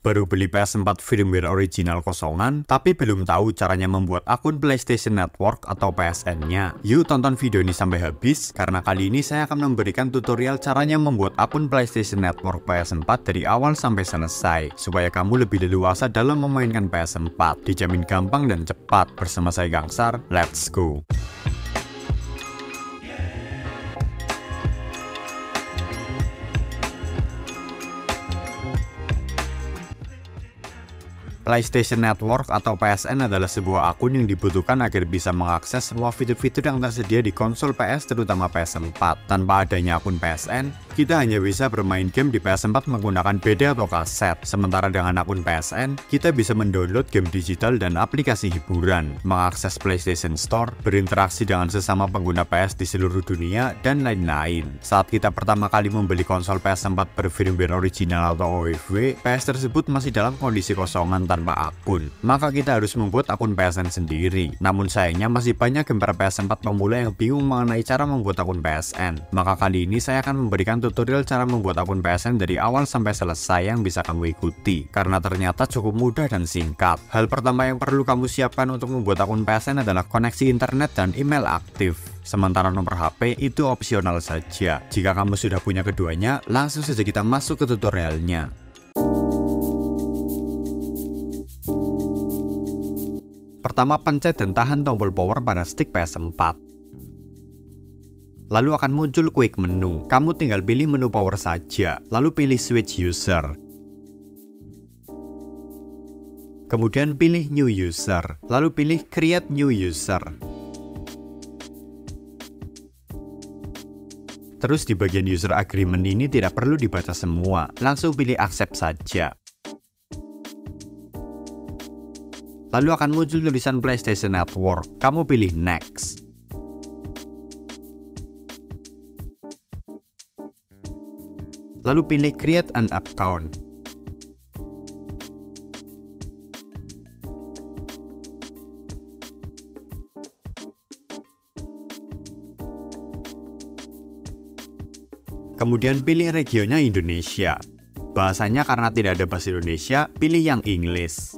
Baru beli PS4 firmware original kosongan, tapi belum tahu caranya membuat akun PlayStation Network atau PSN-nya. Yuk tonton video ini sampai habis, karena kali ini saya akan memberikan tutorial caranya membuat akun PlayStation Network PS4 dari awal sampai selesai, supaya kamu lebih leluasa dalam memainkan PS4. Dijamin gampang dan cepat. Bersama saya Gangsar, let's go! PlayStation Network atau PSN adalah sebuah akun yang dibutuhkan agar bisa mengakses semua fitur-fitur yang tersedia di konsol PS terutama PS4. Tanpa adanya akun PSN, kita hanya bisa bermain game di PS4 menggunakan BD atau kaset. Sementara dengan akun PSN, kita bisa mendownload game digital dan aplikasi hiburan, mengakses PlayStation Store, berinteraksi dengan sesama pengguna PS di seluruh dunia, dan lain-lain. Saat kita pertama kali membeli konsol PS4 berfirmware original atau OFW, PS tersebut masih dalam kondisi kosongan tanpa tanpa akun, maka kita harus membuat akun PSN sendiri. Namun sayangnya masih banyak gamer PS4 pemula yang bingung mengenai cara membuat akun PSN. Maka kali ini saya akan memberikan tutorial cara membuat akun PSN dari awal sampai selesai yang bisa kamu ikuti. Karena ternyata cukup mudah dan singkat. Hal pertama yang perlu kamu siapkan untuk membuat akun PSN adalah koneksi internet dan email aktif. Sementara nomor HP itu opsional saja. Jika kamu sudah punya keduanya, langsung saja kita masuk ke tutorialnya. Pertama pencet dan tahan tombol power pada stick PS4. Lalu akan muncul quick menu. Kamu tinggal pilih menu power saja, lalu pilih switch user. Kemudian pilih new user, lalu pilih create new user. Terus di bagian user agreement ini tidak perlu dibaca semua, langsung pilih accept saja. Lalu akan muncul tulisan PlayStation Network. Kamu pilih Next. Lalu pilih Create an Account. Kemudian pilih regionnya Indonesia. Bahasanya karena tidak ada bahasa Indonesia, pilih yang English.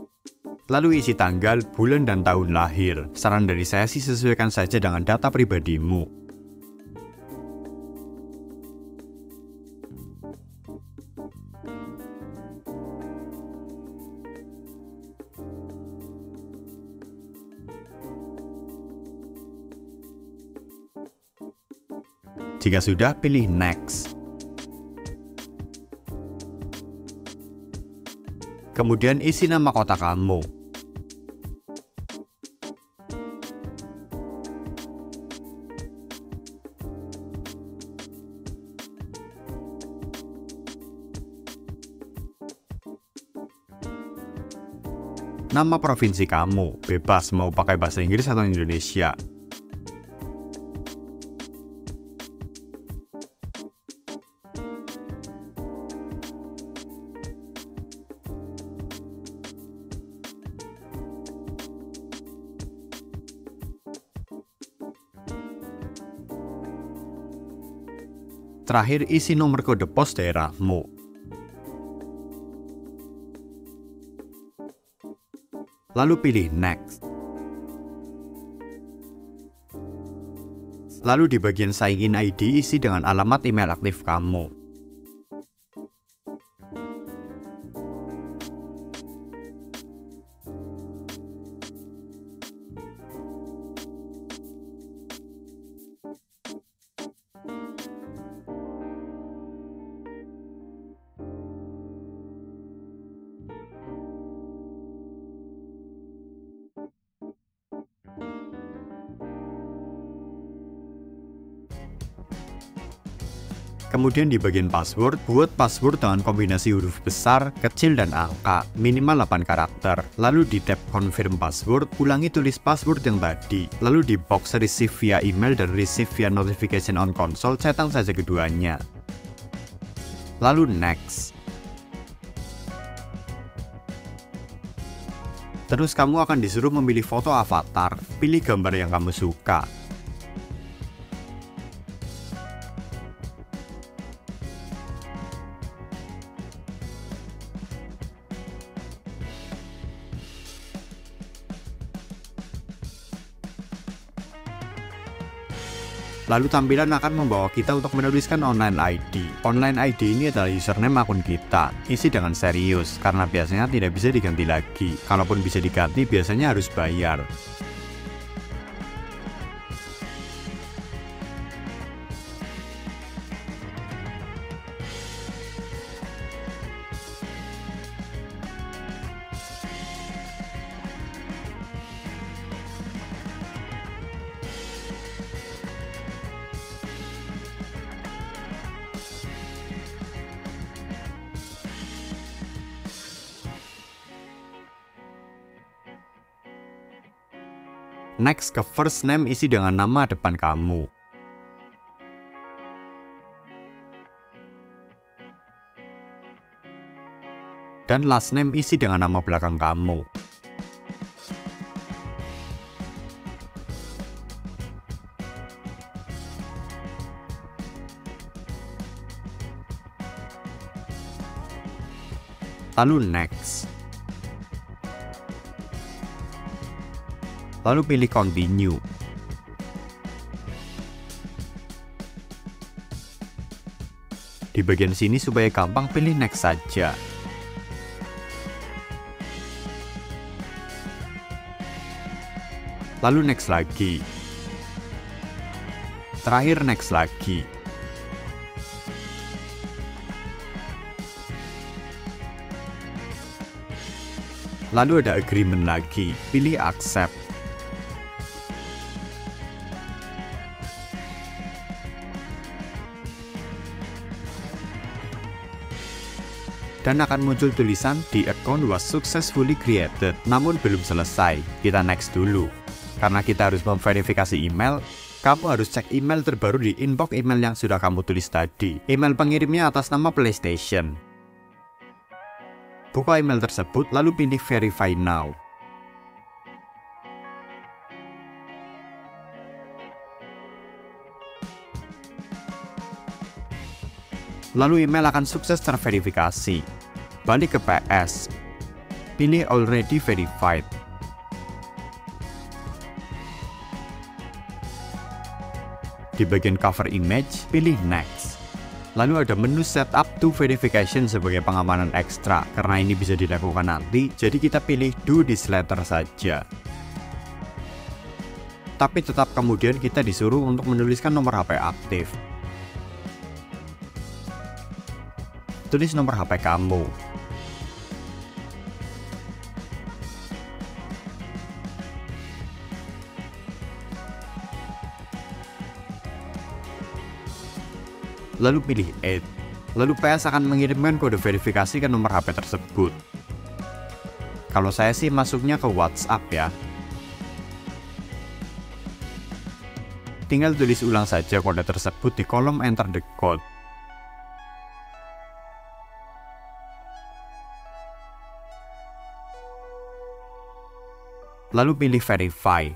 Lalu isi tanggal, bulan, dan tahun lahir. Saran dari saya sih sesuaikan saja dengan data pribadimu. Jika sudah, pilih Next. Kemudian isi nama kota kamu. nama provinsi kamu, bebas mau pakai bahasa Inggris atau Indonesia. Terakhir, isi nomor kode pos daerahmu. lalu pilih Next. Lalu di bagian sign in ID isi dengan alamat email aktif kamu. Kemudian di bagian password, buat password dengan kombinasi huruf besar, kecil, dan angka, minimal 8 karakter. Lalu di tab confirm password, ulangi tulis password yang tadi. Lalu di box receive via email dan receive via notification on console, centang saja keduanya. Lalu next. Terus kamu akan disuruh memilih foto avatar, pilih gambar yang kamu suka. Lalu tampilan akan membawa kita untuk menuliskan online ID. Online ID ini adalah username akun kita. Isi dengan serius, karena biasanya tidak bisa diganti lagi. Kalaupun bisa diganti, biasanya harus bayar. Next ke first name isi dengan nama depan kamu. Dan last name isi dengan nama belakang kamu. Lalu next. Lalu pilih continue. Di bagian sini supaya gampang pilih next saja. Lalu next lagi. Terakhir next lagi. Lalu ada agreement lagi, pilih accept. Dan akan muncul tulisan the account was successfully created. Namun belum selesai, kita next dulu. Karena kita harus memverifikasi email, kamu harus cek email terbaru di inbox email yang sudah kamu tulis tadi. Email pengirimnya atas nama PlayStation. Buka email tersebut lalu pilih verify now. Lalu email akan sukses terverifikasi. Balik ke PS, pilih Already Verified. Di bagian cover image, pilih Next. Lalu ada menu Setup to Verification sebagai pengamanan ekstra. Karena ini bisa dilakukan nanti, jadi kita pilih Do this letter saja tapi tetap kemudian kita disuruh untuk menuliskan nomor HP aktif. Tulis nomor HP kamu. Lalu pilih Add. Lalu PS akan mengirimkan kode verifikasi ke nomor HP tersebut. Kalau saya sih masuknya ke WhatsApp ya. Tinggal tulis ulang saja kode tersebut di kolom enter the code. Lalu pilih verify.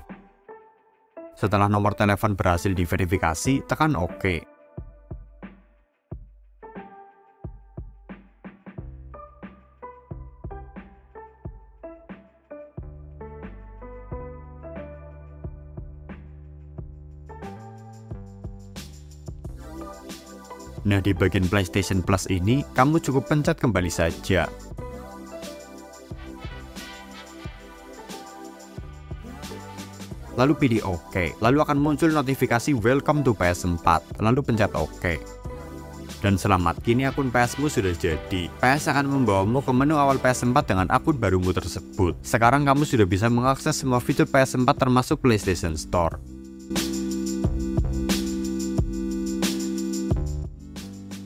Setelah nomor telepon berhasil diverifikasi, tekan OK. Nah, di bagian PlayStation Plus ini, kamu cukup pencet kembali saja. Lalu pilih OK. Lalu akan muncul notifikasi Welcome to PS4, lalu pencet OK. Dan selamat, kini akun PSmu sudah jadi. PS akan membawamu ke menu awal PS4 dengan akun barumu tersebut. Sekarang kamu sudah bisa mengakses semua fitur PS4 termasuk PlayStation Store.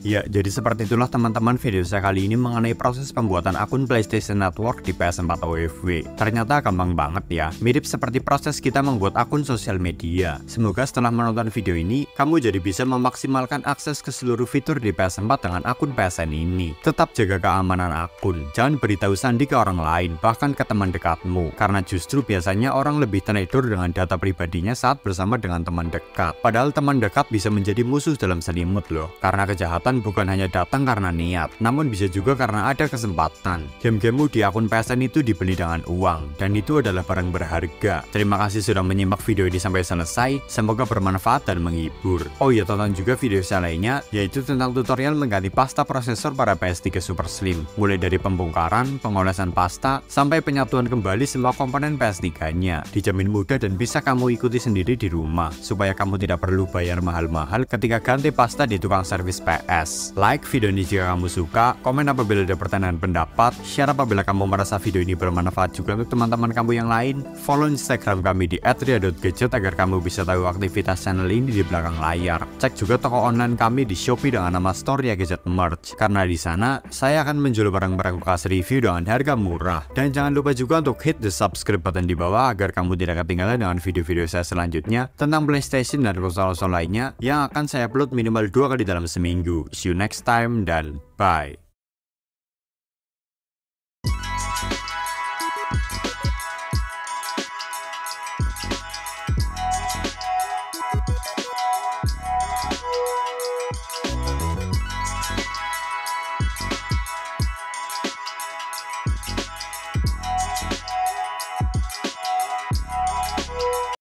Ya, jadi seperti itulah teman-teman video saya kali ini mengenai proses pembuatan akun PlayStation Network di PS4 OFW. Ternyata gampang banget ya, mirip seperti proses kita membuat akun sosial media. Semoga setelah menonton video ini, kamu jadi bisa memaksimalkan akses ke seluruh fitur di PS4 dengan akun PSN ini. Tetap jaga keamanan akun, jangan beritahu sandi ke orang lain, bahkan ke teman dekatmu, karena justru biasanya orang lebih teledor dengan data pribadinya saat bersama dengan teman dekat. Padahal teman dekat bisa menjadi musuh dalam selimut loh, karena kejahatan kesempatan bukan hanya datang karena niat, namun bisa juga karena ada kesempatan. Game-gamemu di akun PSN itu dibeli dengan uang, dan itu adalah barang berharga. Terima kasih sudah menyimak video ini sampai selesai, semoga bermanfaat dan menghibur. Oh iya, tonton juga video saya lainnya, yaitu tentang tutorial mengganti pasta prosesor pada PS3 Super Slim, mulai dari pembongkaran, pengolesan pasta, sampai penyatuan kembali semua komponen PS3-nya. Dijamin mudah dan bisa kamu ikuti sendiri di rumah, supaya kamu tidak perlu bayar mahal-mahal ketika ganti pasta di tukang servis PS. Like video ini jika kamu suka, komen apabila ada pertanyaan pendapat, share apabila kamu merasa video ini bermanfaat juga untuk teman-teman kamu yang lain, follow Instagram kami di @ria.gadget agar kamu bisa tahu aktivitas channel ini di belakang layar. Cek juga toko online kami di Shopee dengan nama Store Ria Gadget Merch, karena di sana saya akan menjual barang-barang bekas review dengan harga murah. Dan jangan lupa juga untuk hit the subscribe button di bawah agar kamu tidak ketinggalan dengan video-video saya selanjutnya tentang PlayStation dan konsol-konsol lainnya yang akan saya upload minimal dua kali dalam seminggu. See you next time dan bye.